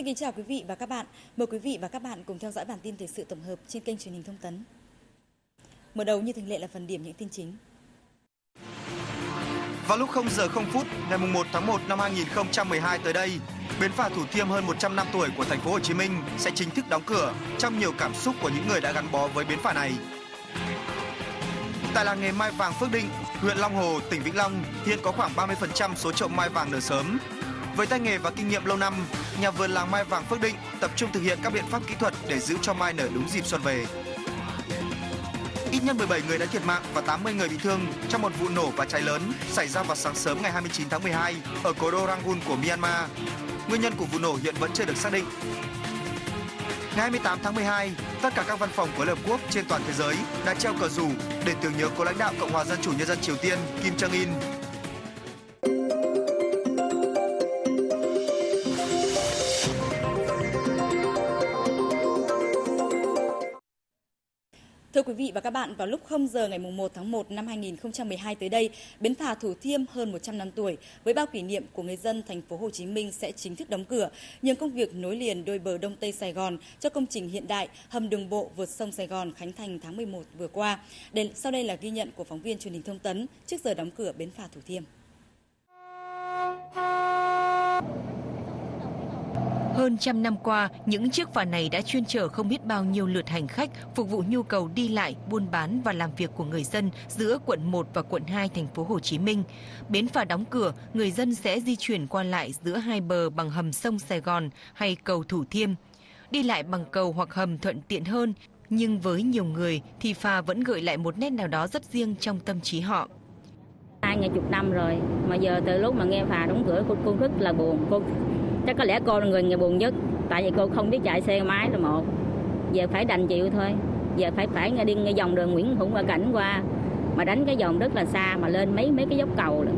Xin kính chào quý vị và các bạn. Mời quý vị và các bạn cùng theo dõi bản tin thời sự tổng hợp trên kênh truyền hình Thông tấn. Mở đầu như thường lệ là phần điểm những tin chính. Vào lúc 0 giờ 0 phút ngày 1 tháng 1 năm 2012 tới đây, bến phà Thủ Thiêm hơn 100 năm tuổi của thành phố Hồ Chí Minh sẽ chính thức đóng cửa trong nhiều cảm xúc của những người đã gắn bó với bến phà này. Tại làng nghề mai vàng Phước Định, huyện Long Hồ, tỉnh Vĩnh Long hiện có khoảng 30% số chậu mai vàng nở sớm. Với tay nghề và kinh nghiệm lâu năm, nhà vườn làng mai vàng Phước Định tập trung thực hiện các biện pháp kỹ thuật để giữ cho mai nở đúng dịp xuân về. Ít nhất 17 người đã thiệt mạng và 80 người bị thương trong một vụ nổ và cháy lớn xảy ra vào sáng sớm ngày 29 tháng 12 ở cố đô Rangun của Myanmar. Nguyên nhân của vụ nổ hiện vẫn chưa được xác định. Ngày 28 tháng 12, tất cả các văn phòng của Liên Hợp Quốc trên toàn thế giới đã treo cờ rủ để tưởng nhớ cố lãnh đạo Cộng hòa Dân chủ Nhân dân Triều Tiên Kim Jong Thưa quý vị và các bạn, vào lúc 0 giờ ngày 1 tháng 1 năm 2012 tới đây, bến phà Thủ Thiêm hơn 100 năm tuổi với bao kỷ niệm của người dân thành phố Hồ Chí Minh sẽ chính thức đóng cửa. nhưng công việc nối liền đôi bờ Đông Tây Sài Gòn cho công trình hiện đại hầm đường bộ vượt sông Sài Gòn khánh thành tháng 11 vừa qua. đến sau đây là ghi nhận của phóng viên truyền hình thông tấn trước giờ đóng cửa bến phà Thủ Thiêm. Hơn trăm năm qua, những chiếc phà này đã chuyên chở không biết bao nhiêu lượt hành khách, phục vụ nhu cầu đi lại, buôn bán và làm việc của người dân giữa quận 1 và quận 2 thành phố Hồ Chí Minh. Bến phà đóng cửa, người dân sẽ di chuyển qua lại giữa hai bờ bằng hầm sông Sài Gòn hay cầu Thủ Thiêm. Đi lại bằng cầu hoặc hầm thuận tiện hơn, nhưng với nhiều người thì phà vẫn gợi lại một nét nào đó rất riêng trong tâm trí họ. Hai ngày chục năm rồi, mà giờ từ lúc mà nghe phà đóng cửa cô, cô rất là buồn. Cô chắc có lẽ cô là người nghe buồn nhất tại vì cô không biết chạy xe máy là một giờ phải đành chịu thôi giờ phải phải nghe đi nghe dòng đường Nguyễn Hữu và Cảnh qua mà đánh cái dòng rất là xa mà lên mấy mấy cái dốc cầu lận.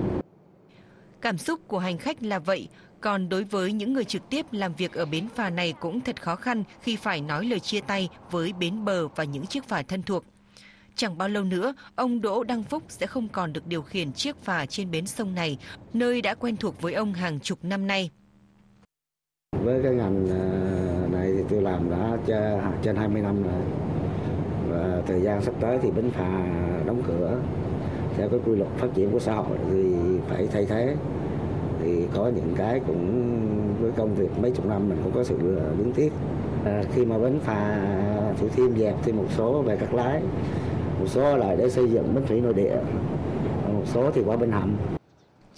Cảm xúc của hành khách là vậy, còn đối với những người trực tiếp làm việc ở bến phà này cũng thật khó khăn khi phải nói lời chia tay với bến bờ và những chiếc phà thân thuộc. Chẳng bao lâu nữa, ông Đỗ Đăng Phúc sẽ không còn được điều khiển chiếc phà trên bến sông này, nơi đã quen thuộc với ông hàng chục năm nay. Với cái ngành à, này thì tôi làm đã trên 20 năm rồi. Và thời gian sắp tới thì bến phà đóng cửa theo cái quy luật phát triển của xã hội thì phải thay thế. Thì có những cái cũng với công việc mấy chục năm mình cũng có sự à, đứng tiếc à, khi mà bến phà à, thủ thiêm dẹp thì một số về cắt lái một số lại để xây dựng bến thủy nội địa một số thì qua bên hầm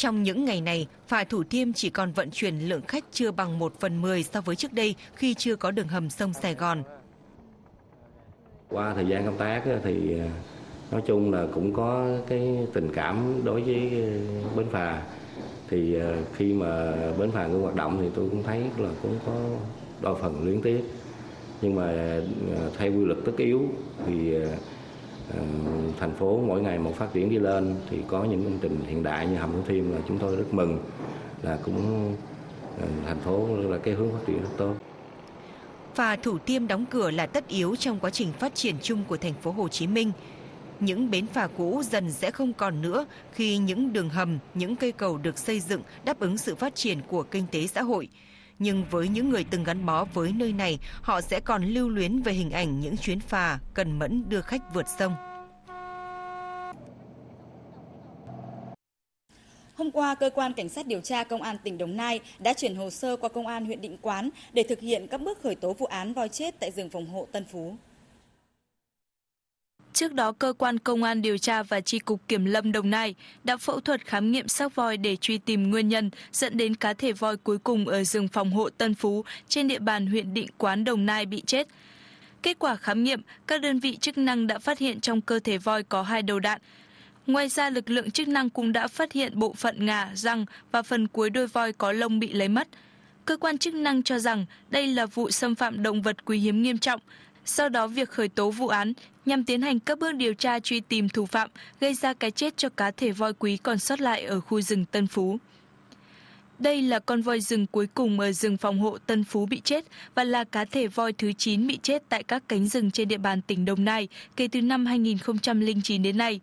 trong những ngày này, phà Thủ Thiêm chỉ còn vận chuyển lượng khách chưa bằng 1 phần 10 so với trước đây khi chưa có đường hầm sông Sài Gòn. Qua thời gian công tác thì à, nói chung là cũng có cái tình cảm đối với à, bến phà. Thì à, khi mà bến phà ngưng hoạt động thì tôi cũng thấy là cũng có đôi phần luyến tiếc. Nhưng mà theo quy luật tất yếu thì Ờ, thành phố mỗi ngày một phát triển đi lên thì có những công trình hiện đại như hầm thủ thiêm là chúng tôi rất mừng là cũng ờ, thành phố là cái hướng phát triển rất tốt. Phà Thủ Thiêm đóng cửa là tất yếu trong quá trình phát triển chung của thành phố Hồ Chí Minh. Những bến phà cũ dần sẽ không còn nữa khi những đường hầm, những cây cầu được xây dựng đáp ứng sự phát triển của kinh tế xã hội nhưng với những người từng gắn bó với nơi này, họ sẽ còn lưu luyến về hình ảnh những chuyến phà cần mẫn đưa khách vượt sông. Hôm qua, cơ quan cảnh sát điều tra công an tỉnh Đồng Nai đã chuyển hồ sơ qua công an huyện Định Quán để thực hiện các bước khởi tố vụ án voi chết tại rừng phòng hộ Tân Phú. Trước đó, cơ quan công an điều tra và tri cục kiểm lâm Đồng Nai đã phẫu thuật khám nghiệm xác voi để truy tìm nguyên nhân dẫn đến cá thể voi cuối cùng ở rừng phòng hộ Tân Phú trên địa bàn huyện Định Quán Đồng Nai bị chết. Kết quả khám nghiệm, các đơn vị chức năng đã phát hiện trong cơ thể voi có hai đầu đạn. Ngoài ra, lực lượng chức năng cũng đã phát hiện bộ phận ngà, răng và phần cuối đôi voi có lông bị lấy mất. Cơ quan chức năng cho rằng đây là vụ xâm phạm động vật quý hiếm nghiêm trọng, sau đó việc khởi tố vụ án nhằm tiến hành các bước điều tra truy tìm thủ phạm gây ra cái chết cho cá thể voi quý còn sót lại ở khu rừng Tân Phú. Đây là con voi rừng cuối cùng ở rừng phòng hộ Tân Phú bị chết và là cá thể voi thứ 9 bị chết tại các cánh rừng trên địa bàn tỉnh Đồng Nai kể từ năm 2009 đến nay.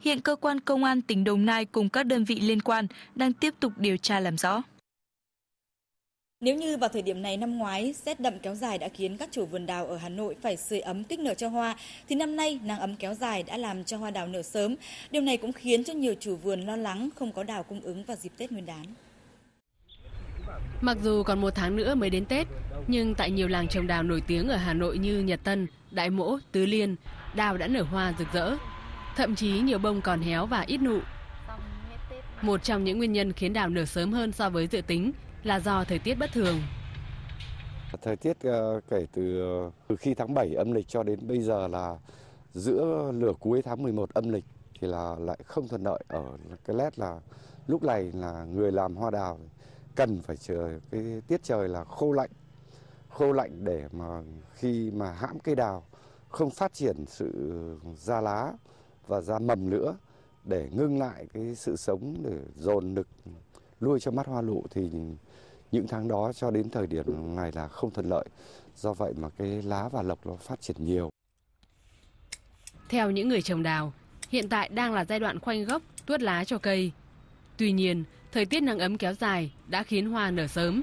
Hiện cơ quan công an tỉnh Đồng Nai cùng các đơn vị liên quan đang tiếp tục điều tra làm rõ. Nếu như vào thời điểm này năm ngoái, rét đậm kéo dài đã khiến các chủ vườn đào ở Hà Nội phải sưởi ấm kích nở cho hoa, thì năm nay nắng ấm kéo dài đã làm cho hoa đào nở sớm. Điều này cũng khiến cho nhiều chủ vườn lo lắng không có đào cung ứng vào dịp Tết Nguyên đán. Mặc dù còn một tháng nữa mới đến Tết, nhưng tại nhiều làng trồng đào nổi tiếng ở Hà Nội như Nhật Tân, Đại Mỗ, Tứ Liên, đào đã nở hoa rực rỡ. Thậm chí nhiều bông còn héo và ít nụ. Một trong những nguyên nhân khiến đào nở sớm hơn so với dự tính là do thời tiết bất thường. Thời tiết ờ, kể từ, từ khi tháng 7 âm lịch cho đến bây giờ là giữa nửa cuối tháng 11 âm lịch thì là lại không thuận lợi ở cái nét là lúc này là người làm hoa đào cần phải chờ cái tiết trời là khô lạnh khô lạnh để mà khi mà hãm cây đào không phát triển sự ra lá và ra mầm nữa để ngưng lại cái sự sống để dồn lực nuôi cho mắt hoa lụ thì những tháng đó cho đến thời điểm này là không thuận lợi. Do vậy mà cái lá và lộc nó phát triển nhiều. Theo những người trồng đào, hiện tại đang là giai đoạn khoanh gốc, tuốt lá cho cây. Tuy nhiên, thời tiết nắng ấm kéo dài đã khiến hoa nở sớm.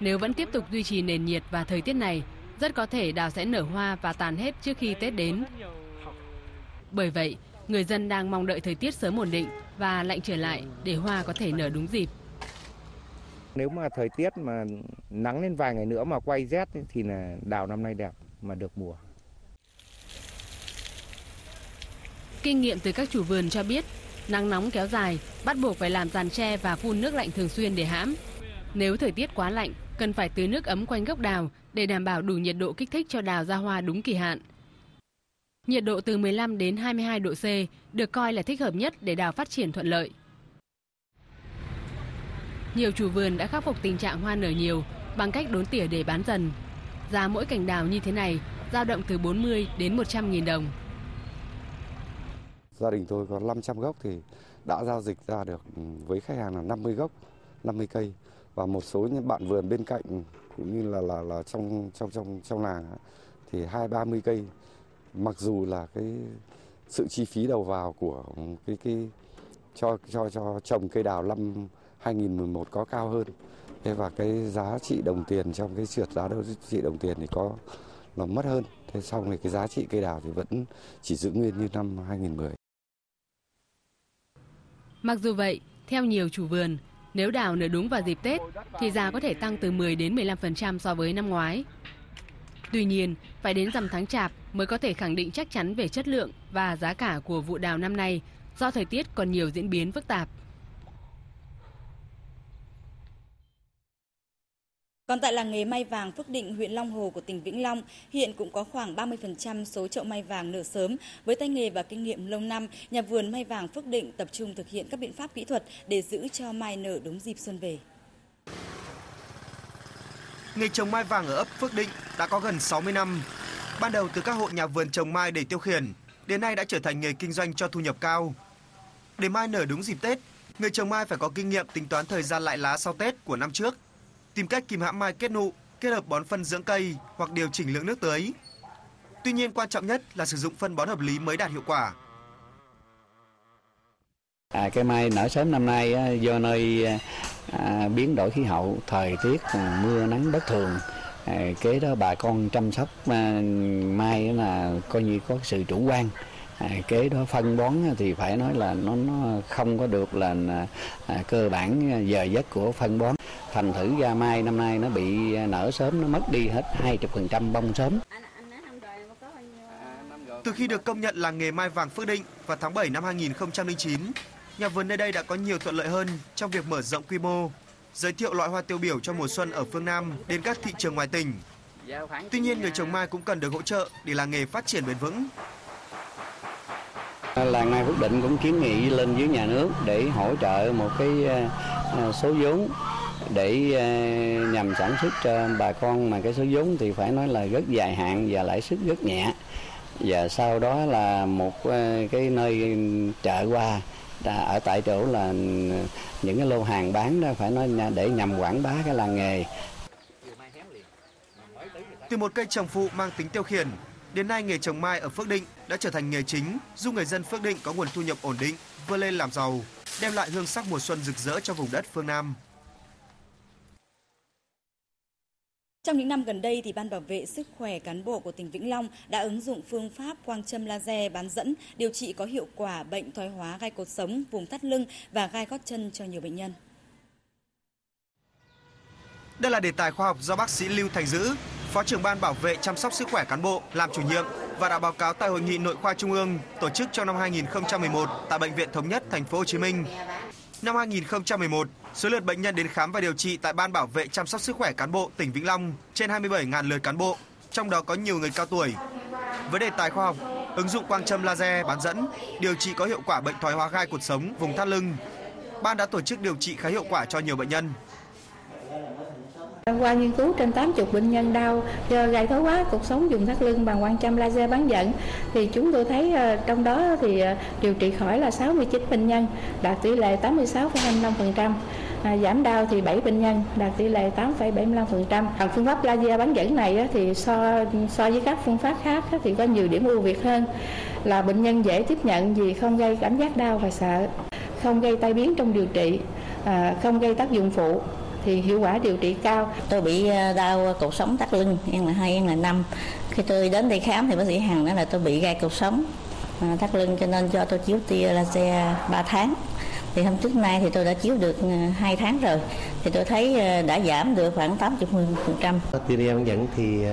Nếu vẫn tiếp tục duy trì nền nhiệt và thời tiết này, rất có thể đào sẽ nở hoa và tàn hết trước khi Tết đến. Bởi vậy, người dân đang mong đợi thời tiết sớm ổn định và lạnh trở lại để hoa có thể nở đúng dịp. Nếu mà thời tiết mà nắng lên vài ngày nữa mà quay rét thì là đào năm nay đẹp mà được mùa. Kinh nghiệm từ các chủ vườn cho biết, nắng nóng kéo dài, bắt buộc phải làm giàn tre và phun nước lạnh thường xuyên để hãm. Nếu thời tiết quá lạnh, cần phải tưới nước ấm quanh gốc đào để đảm bảo đủ nhiệt độ kích thích cho đào ra hoa đúng kỳ hạn. Nhiệt độ từ 15 đến 22 độ C được coi là thích hợp nhất để đào phát triển thuận lợi. Nhiều chủ vườn đã khắc phục tình trạng hoa nở nhiều bằng cách đốn tỉa để bán dần. Giá mỗi cành đào như thế này dao động từ 40 đến 100 nghìn đồng. Gia đình tôi có 500 gốc thì đã giao dịch ra được ừ, với khách hàng là 50 gốc, 50 cây và một số những bạn vườn bên cạnh cũng như là là là trong trong trong trong làng thì hai ba mươi cây mặc dù là cái sự chi phí đầu vào của cái cái cho cho cho trồng cây đào năm 2011 có cao hơn. Thế và cái giá trị đồng tiền trong cái trượt giá giá trị đồng tiền thì có nó mất hơn. Thế xong thì cái giá trị cây đào thì vẫn chỉ giữ nguyên như năm 2010. Mặc dù vậy, theo nhiều chủ vườn, nếu đào nở đúng vào dịp Tết thì giá có thể tăng từ 10 đến 15% so với năm ngoái. Tuy nhiên, phải đến rằm tháng chạp mới có thể khẳng định chắc chắn về chất lượng và giá cả của vụ đào năm nay do thời tiết còn nhiều diễn biến phức tạp. Còn tại làng nghề may vàng Phước Định, huyện Long Hồ của tỉnh Vĩnh Long, hiện cũng có khoảng 30% số chậu may vàng nở sớm. Với tay nghề và kinh nghiệm lâu năm, nhà vườn may vàng Phước Định tập trung thực hiện các biện pháp kỹ thuật để giữ cho mai nở đúng dịp xuân về. Nghề trồng mai vàng ở ấp Phước Định đã có gần 60 năm. Ban đầu từ các hộ nhà vườn trồng mai để tiêu khiển, đến nay đã trở thành nghề kinh doanh cho thu nhập cao. Để mai nở đúng dịp Tết, người trồng mai phải có kinh nghiệm tính toán thời gian lại lá sau Tết của năm trước tìm cách kìm hãm mai kết nụ, kết hợp bón phân dưỡng cây hoặc điều chỉnh lượng nước tưới. Tuy nhiên quan trọng nhất là sử dụng phân bón hợp lý mới đạt hiệu quả. À, cây mai nở sớm năm nay do nơi à, biến đổi khí hậu, thời tiết à, mưa nắng bất thường. À, kế đó bà con chăm sóc à, mai là coi như có sự chủ quan. À, kế đó phân bón thì phải nói là nó nó không có được là à, à, cơ bản giờ giấc của phân bón thành thử ra mai năm nay nó bị à, nở sớm nó mất đi hết 20% bông sớm. Từ khi được công nhận làng nghề mai vàng Phước Định vào tháng 7 năm 2009, nhà vườn nơi đây đã có nhiều thuận lợi hơn trong việc mở rộng quy mô, giới thiệu loại hoa tiêu biểu cho mùa xuân ở phương Nam đến các thị trường ngoài tỉnh. Tuy nhiên, người trồng mai cũng cần được hỗ trợ để làng nghề phát triển bền vững. Làng mai Phước Định cũng kiến nghị lên dưới nhà nước để hỗ trợ một cái ờ, ờ, số vốn để ờ, nhằm sản xuất cho bà con. Mà cái số vốn thì phải nói là rất dài hạn và lãi suất rất nhẹ. Và sau đó là một cái nơi chợ qua ở tại chỗ là ừ, những cái lô hàng bán đó, phải nói để nhằm quảng bá cái làng nghề. Từ một cây trồng phụ mang tính tiêu khiển đến nay nghề trồng mai ở Phước Định đã trở thành nghề chính giúp người dân Phước Định có nguồn thu nhập ổn định vươn lên làm giàu đem lại hương sắc mùa xuân rực rỡ cho vùng đất phương Nam Trong những năm gần đây thì Ban bảo vệ sức khỏe cán bộ của tỉnh Vĩnh Long đã ứng dụng phương pháp quang châm laser bán dẫn điều trị có hiệu quả bệnh thoái hóa gai cột sống, vùng thắt lưng và gai gót chân cho nhiều bệnh nhân. Đây là đề tài khoa học do bác sĩ Lưu Thành Dữ, Phó trưởng ban bảo vệ chăm sóc sức khỏe cán bộ làm chủ nhiệm và đã báo cáo tại hội nghị nội khoa trung ương tổ chức trong năm 2011 tại bệnh viện thống nhất thành phố Hồ Chí Minh. Năm 2011, số lượt bệnh nhân đến khám và điều trị tại ban bảo vệ chăm sóc sức khỏe cán bộ tỉnh Vĩnh Long trên 27.000 lượt cán bộ, trong đó có nhiều người cao tuổi. Với đề tài khoa học, ứng dụng quang châm laser bán dẫn, điều trị có hiệu quả bệnh thoái hóa gai cột sống, vùng thắt lưng. Ban đã tổ chức điều trị khá hiệu quả cho nhiều bệnh nhân. Qua nghiên cứu trên 80 bệnh nhân đau do gai thoái hóa cột sống dùng thắt lưng bằng quang châm laser bán dẫn thì chúng tôi thấy ờ, trong đó thì ờ, điều trị khỏi là 69 bệnh nhân đạt tỷ lệ 86,25%. À, giảm đau thì 7 bệnh nhân đạt tỷ lệ 8,75%. Bằng à, phương pháp laser bán dẫn này thì so so với các phương pháp khác thì có nhiều điểm ưu việt hơn là bệnh nhân dễ tiếp nhận vì không gây cảm giác đau và sợ, không gây tai biến trong điều trị, à, không gây tác dụng phụ thì hiệu quả điều trị cao. Tôi bị ờ, đau cột sống thắt lưng, em là hai em là năm. Khi tôi đến đây khám thì bác sĩ Hằng nói là tôi bị gai cột sống à, thắt lưng cho nên cho tôi chiếu tia laser 3 tháng. Thì hôm trước nay thì tôi đã chiếu được 2 tháng rồi. Thì tôi thấy đã giảm được khoảng 80%. Tia laser bán dẫn thì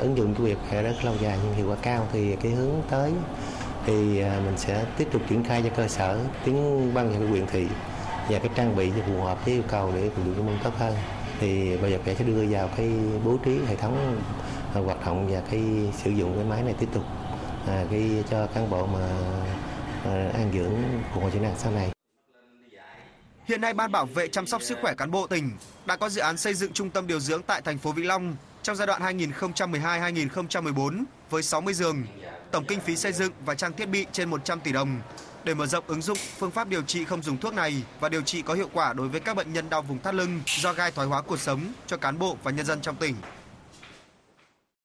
ứng dụng cái việc rất lâu dài nhưng hiệu quả cao thì cái hướng tới thì mình sẽ tiếp tục triển khai cho cơ sở tiếng ban hiệu huyện thị và cái trang bị cho phù hợp với yêu cầu để phục vụ cho môn tốt hơn thì bây giờ sẽ đưa vào cái bố trí hệ thống à, hoạt động và cái sử dụng cái máy này tiếp tục à, cái cho cán bộ mà à, an dưỡng phục hồi chức năng sau này. Hiện nay Ban bảo vệ chăm sóc sức khỏe cán bộ tỉnh đã có dự án xây dựng trung tâm điều dưỡng tại thành phố Vĩnh Long trong giai đoạn 2012-2014 với 60 giường, tổng kinh phí xây dựng và trang thiết bị trên 100 tỷ đồng để mở rộng ứng dụng, phương pháp điều trị không dùng thuốc này và điều trị có hiệu quả đối với các bệnh nhân đau vùng thắt lưng do gai thoái hóa cuộc sống cho cán bộ và nhân dân trong tỉnh.